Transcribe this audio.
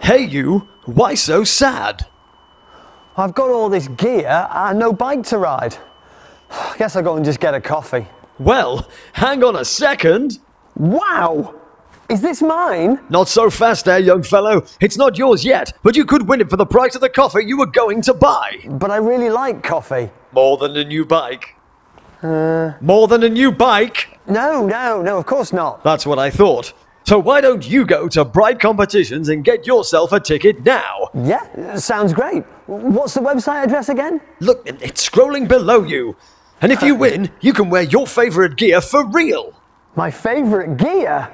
Hey you, why so sad? I've got all this gear and no bike to ride. I guess I'll go and just get a coffee. Well, hang on a second. Wow! Is this mine? Not so fast there, young fellow. It's not yours yet, but you could win it for the price of the coffee you were going to buy. But I really like coffee. More than a new bike. Uh... More than a new bike? No, no, no, of course not. That's what I thought. So why don't you go to Bright Competitions and get yourself a ticket now? Yeah, sounds great. What's the website address again? Look, it's scrolling below you. And if you uh, win, you can wear your favorite gear for real. My favourite gear?